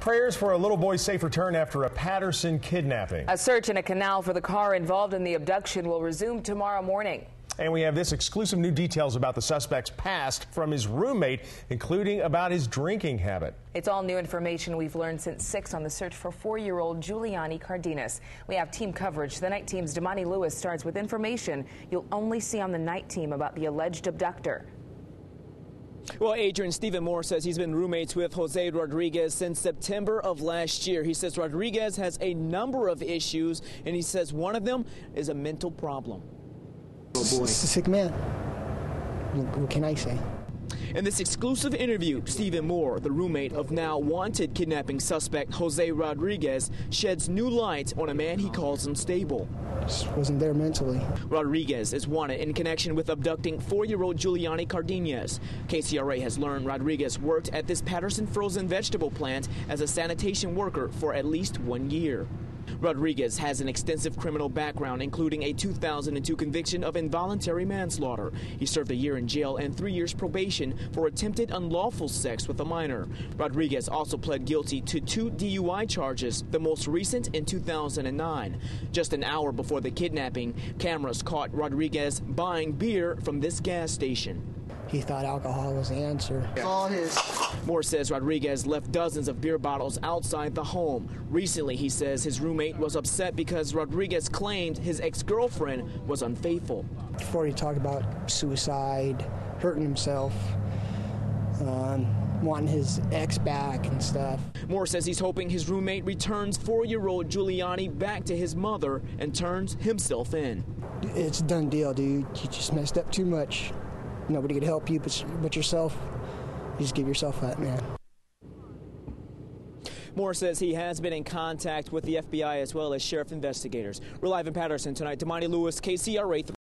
Prayers for a little boy's safe return after a Patterson kidnapping. A search in a canal for the car involved in the abduction will resume tomorrow morning. And we have this exclusive new details about the suspect's past from his roommate, including about his drinking habit. It's all new information we've learned since 6 on the search for four-year-old Giuliani Cardenas. We have team coverage. The night team's Damani Lewis starts with information you'll only see on the night team about the alleged abductor. Well, Adrian Stephen Moore says he's been roommates with Jose Rodriguez since September of last year. He says Rodriguez has a number of issues, and he says one of them is a mental problem. Oh boy. It's a sick man. What can I say? In this exclusive interview, Stephen Moore, the roommate of now wanted kidnapping suspect Jose Rodriguez, sheds new light on a man he calls unstable. Just wasn't there mentally. Rodriguez is wanted in connection with abducting four-year-old Giuliani Cardenas. KCRA has learned Rodriguez worked at this Patterson frozen vegetable plant as a sanitation worker for at least one year. Rodriguez has an extensive criminal background, including a 2002 conviction of involuntary manslaughter. He served a year in jail and three years probation for attempted unlawful sex with a minor. Rodriguez also pled guilty to two DUI charges, the most recent in 2009. Just an hour before the kidnapping, cameras caught Rodriguez buying beer from this gas station. He thought alcohol was the answer. All his. Moore says Rodriguez left dozens of beer bottles outside the home. Recently, he says his roommate was upset because Rodriguez claimed his ex-girlfriend was unfaithful. Before he talked about suicide, hurting himself, um, wanting his ex back and stuff. Moore says he's hoping his roommate returns four-year-old Giuliani back to his mother and turns himself in. It's a done deal, dude. You just messed up too much. Nobody could help you but, but yourself. You just give yourself that, man. Moore says he has been in contact with the FBI as well as sheriff investigators. We're live in Patterson tonight. Damani Lewis, KCRA.